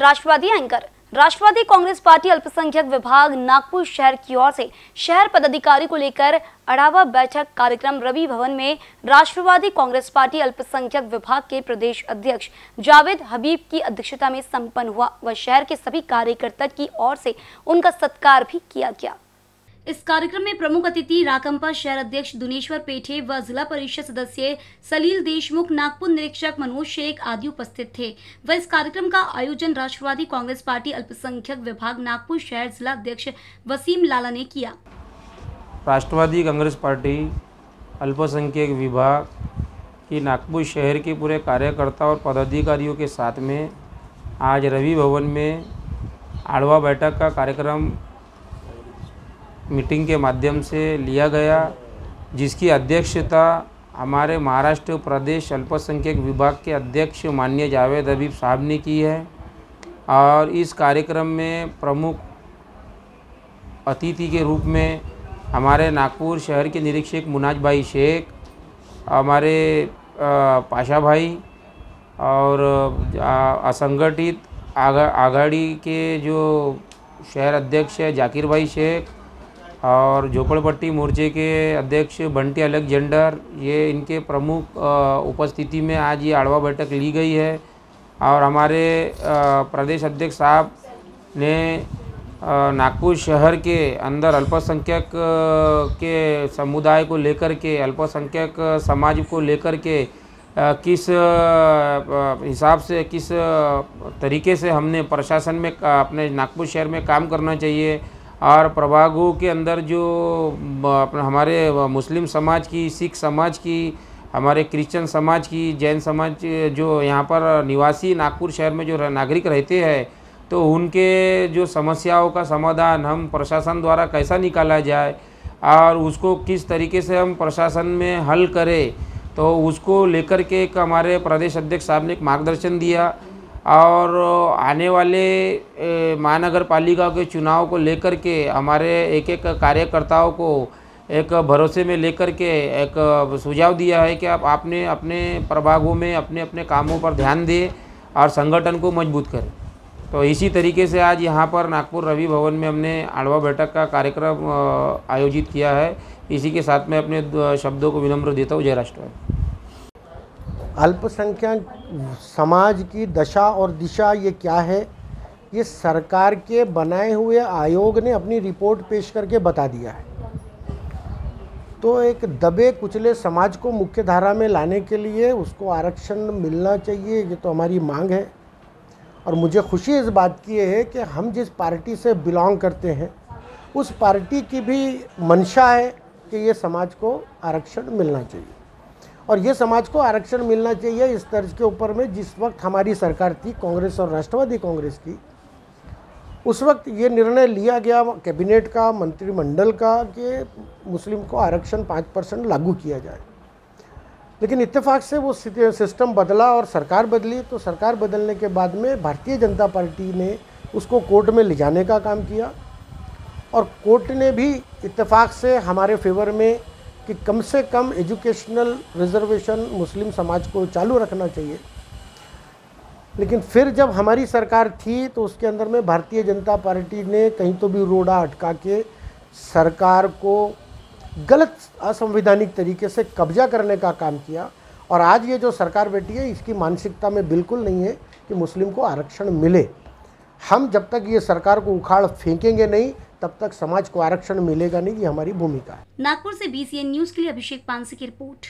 राष्ट्रवादी anchor. राष्ट्रवादी Congress party अल्पसंख्यक विभाग नागपुर शहर की ओर से शहर पदाधिकारी को लेकर अड़ावा बैठक कार्यक्रम रवि भवन में राष्ट्रवादी कांग्रेस पार्टी अल्पसंख्यक विभाग के प्रदेश अध्यक्ष जावेद हबीब की अध्यक्षता में संपन्न हुआ। व शहर के सभी कार्यकर्ता की ओर से उनका सत्कार भी किया गया। इस कार्यक्रम में प्रमुख अतिथि राकंपा शहर अध्यक्ष दुनेश्वर पेठे व जिला परिषद सदस्य सलील देशमुख, नागपुर निरीक्षक मनोज शेख आदि उपस्थित थे। व इस कार्यक्रम का आयोजन राष्ट्रवादी कांग्रेस पार्टी अल्पसंख्यक विभाग, नागपुर शहर जिला अध्यक्ष वसीम लाला ने किया। राष्ट्रवादी कांग्रेस पार्टी अल्पसंख्यक विभाग की नागपुर शहर के पूरे कार्यकर्ता और पदाधिकारियों के साथ में आज रवि भवन में आड़वा बैठक का कार्यक्रम मीटिंग के माध्यम से लिया गया, जिसकी अध्यक्षता हमारे महाराष्ट्र प्रदेश अल्पसंख्यक विभाग के अध्यक्ष माननीय जावेद हबीब साहब ने की है। और इस कार्यक्रम में प्रमुख अतिथि के रूप में हमारे नागपुर शहर के निरीक्षक मुनाज भाई शेख, हमारे पाशा भाई और असंगठित आगा, आघाड़ी के जो शहर अध्यक्ष है, जाकिर भाई शेख और झोपड़पट्टी मोर्चे के अध्यक्ष, बंटी अलेक्जेंडर ये इनके प्रमुख उपस्थिति में आज ये आड़वा बैठक ली गई है। और हमारे प्रदेश अध्यक्ष साहब ने नागपुर शहर के अंदर अल्पसंख्यक के समुदाय को लेकर के, अल्पसंख्यक समाज को लेकर के किस हिसाब से, किस तरीके से हमने प्रशासन में अपने नागपुर शहर में काम करना चाहिए और प्रभागों के अंदर जो अपना हमारे मुस्लिम समाज की, सिख समाज की, हमारे क्रिश्चियन समाज की, जैन समाज जो यहाँ पर निवासी नागपुर शहर में जो नागरिक रहते हैं तो उनके जो समस्याओं का समाधान हम प्रशासन द्वारा कैसा निकाला जाए और उसको किस तरीके से हम प्रशासन में हल करें तो उसको लेकर के एक हमारे प्रदेश अध्यक्ष साहब ने एक मार्गदर्शन दिया। और आने वाले महानगर पालिका के चुनाव को लेकर के, हमारे एक एक कार्यकर्ताओं को एक भरोसे में लेकर के एक सुझाव दिया है कि आप आपने अपने प्रभागों में अपने अपने कामों पर ध्यान दें और संगठन को मज़बूत करें। तो इसी तरीके से आज यहाँ पर नागपुर रवि भवन में हमने आड़वा बैठक का कार्यक्रम आयोजित किया है। इसी के साथ में अपने शब्दों को विनम्र देता हूँ। जय राष्ट्र अल्पसंख्यक समाज की दशा और दिशा ये क्या है? ये सरकार के बनाए हुए आयोग ने अपनी रिपोर्ट पेश करके बता दिया है। तो एक दबे कुचले समाज को मुख्य धारा में लाने के लिए उसको आरक्षण मिलना चाहिए, ये तो हमारी मांग है। और मुझे खुशी इस बात की है कि हम जिस पार्टी से बिलोंग करते हैं, उस पार्टी की भी मंशा है कि ये समाज को आरक्षण मिलना चाहिए। और ये समाज को आरक्षण मिलना चाहिए इस तर्ज के ऊपर में जिस वक्त हमारी सरकार थी, कांग्रेस और राष्ट्रवादी कांग्रेस की। उस वक्त ये निर्णय लिया गया कैबिनेट का, मंत्रिमंडल का, कि मुस्लिम को आरक्षण पाँच परसेंट लागू किया जाए। लेकिन इत्तेफाक से वो सिस्टम बदला और सरकार बदली तो सरकार बदलने के बाद में भारतीय जनता पार्टी ने उसको कोर्ट में ले जाने का काम किया। और कोर्ट ने भी इत्तेफाक से हमारे फेवर में कि कम से कम एजुकेशनल रिजर्वेशन मुस्लिम समाज को चालू रखना चाहिए। लेकिन फिर जब हमारी सरकार थी तो उसके अंदर में भारतीय जनता पार्टी ने कहीं तो भी रोड़ा अटका के सरकार को गलत असंवैधानिक तरीके से कब्जा करने का काम किया। और आज ये जो सरकार बैठी है, इसकी मानसिकता में बिल्कुल नहीं है कि मुस्लिम को आरक्षण मिले। हम जब तक ये सरकार को उखाड़ फेंकेंगे नहीं तब तक समाज को आरक्षण मिलेगा नहीं, ये हमारी भूमिका है। नागपुर से बीसीएन न्यूज़ के लिए अभिषेक पानसे की रिपोर्ट।